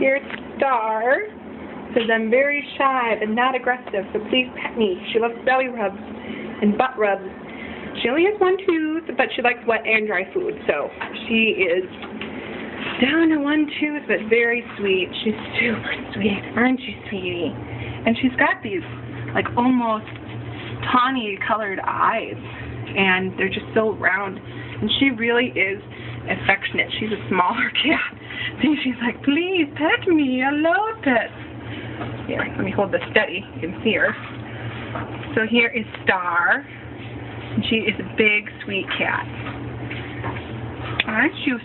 Here's Starr. Says I'm very shy but not aggressive, so please pet me. She loves belly rubs and butt rubs. She only has one tooth, but she likes wet and dry food, so she is down to one tooth, but very sweet. She's super sweet, aren't you, sweetie? And she's got these, like, almost tawny colored eyes, and they're just so round. And she really is affectionate. She's a smaller cat. And she's like, please pet me. I love pets. Here, let me hold this steady. You can see her. So here is Starr. She is a big, sweet cat. Aren't you